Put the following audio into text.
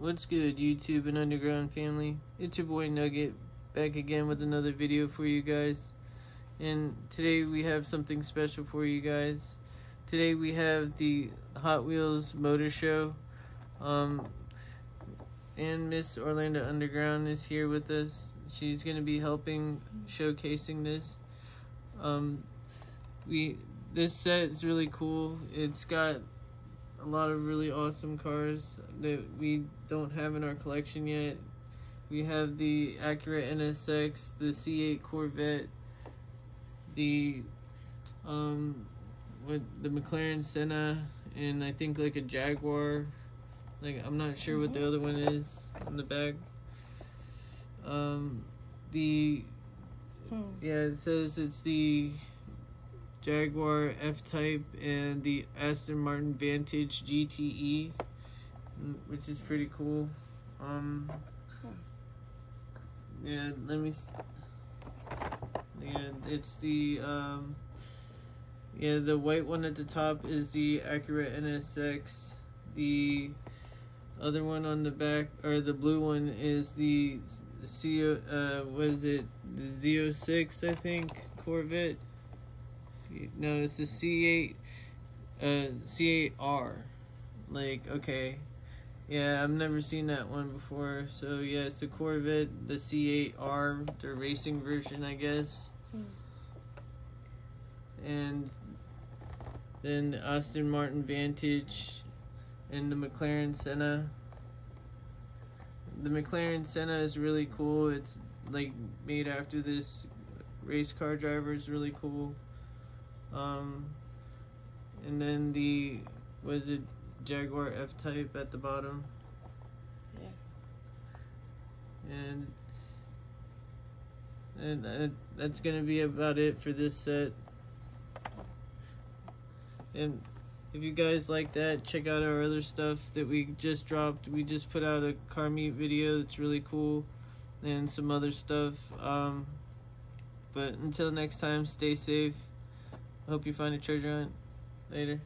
What's good, YouTube and Underground family? It's your boy Nugget back again with another video for you guys. And today we have something special for you guys. Today we have the Hot Wheels Motor Show. Um, and Miss Orlando Underground is here with us. She's going to be helping showcasing this. Um, we this set is really cool. It's got a lot of really awesome cars that we don't have in our collection yet. We have the Acura NSX, the C8 Corvette, the um, with the McLaren Senna, and I think like a Jaguar. Like I'm not sure what the other one is in the back. Um, the Hmm. yeah, it says it's the Jaguar F-Type and the Aston Martin Vantage GTE, which is pretty cool. Um, yeah, let me. Yeah, it's the um, yeah the white one at the top is the Acura NSX. The other one on the back or the blue one is the CO. Uh, was it the Z06? I think Corvette. No, it's the C8, uh, C8R. Like, okay. Yeah, I've never seen that one before. So, yeah, it's a Corvette, the C8R, the racing version, I guess. And then the Aston Martin Vantage and the McLaren Senna. The McLaren Senna is really cool. It's like made after this race car driver is really cool. Um, and then the was it Jaguar F Type at the bottom, Yeah. and and that, that's gonna be about it for this set. And if you guys like that, check out our other stuff that we just dropped. We just put out a car meet video that's really cool, and some other stuff. Um, but until next time, stay safe. Hope you find a treasure hunt. Later.